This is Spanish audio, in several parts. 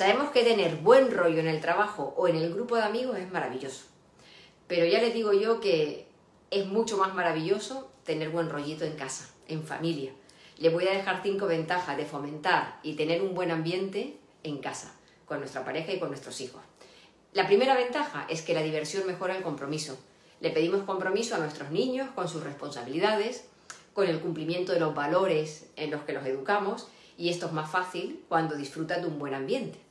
Sabemos que tener buen rollo en el trabajo o en el grupo de amigos es maravilloso. Pero ya les digo yo que es mucho más maravilloso tener buen rollito en casa, en familia. Les voy a dejar cinco ventajas de fomentar y tener un buen ambiente en casa, con nuestra pareja y con nuestros hijos. La primera ventaja es que la diversión mejora el compromiso. Le pedimos compromiso a nuestros niños con sus responsabilidades, con el cumplimiento de los valores en los que los educamos y esto es más fácil cuando disfrutan de un buen ambiente.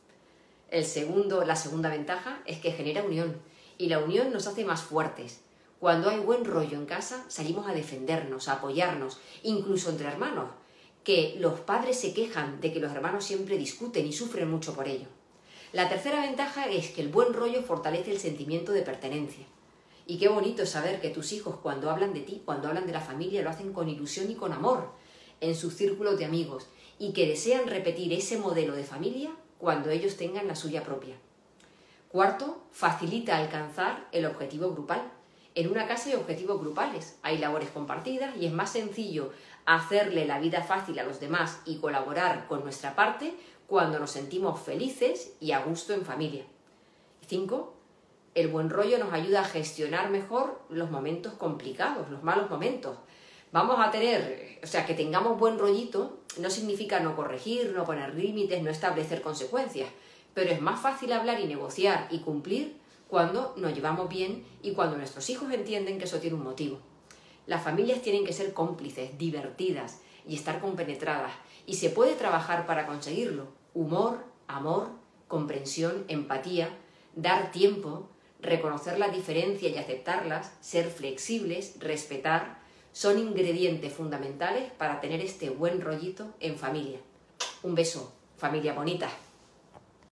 El segundo, la segunda ventaja es que genera unión y la unión nos hace más fuertes. Cuando hay buen rollo en casa, salimos a defendernos, a apoyarnos, incluso entre hermanos, que los padres se quejan de que los hermanos siempre discuten y sufren mucho por ello. La tercera ventaja es que el buen rollo fortalece el sentimiento de pertenencia. Y qué bonito saber que tus hijos cuando hablan de ti, cuando hablan de la familia, lo hacen con ilusión y con amor en sus círculos de amigos y que desean repetir ese modelo de familia cuando ellos tengan la suya propia. Cuarto, facilita alcanzar el objetivo grupal. En una casa hay objetivos grupales, hay labores compartidas y es más sencillo hacerle la vida fácil a los demás y colaborar con nuestra parte cuando nos sentimos felices y a gusto en familia. Cinco, el buen rollo nos ayuda a gestionar mejor los momentos complicados, los malos momentos. Vamos a tener, o sea, que tengamos buen rollito no significa no corregir, no poner límites, no establecer consecuencias, pero es más fácil hablar y negociar y cumplir cuando nos llevamos bien y cuando nuestros hijos entienden que eso tiene un motivo. Las familias tienen que ser cómplices, divertidas y estar compenetradas, y se puede trabajar para conseguirlo. Humor, amor, comprensión, empatía, dar tiempo, reconocer la diferencia y aceptarlas, ser flexibles, respetar, son ingredientes fundamentales para tener este buen rollito en familia. Un beso, familia bonita.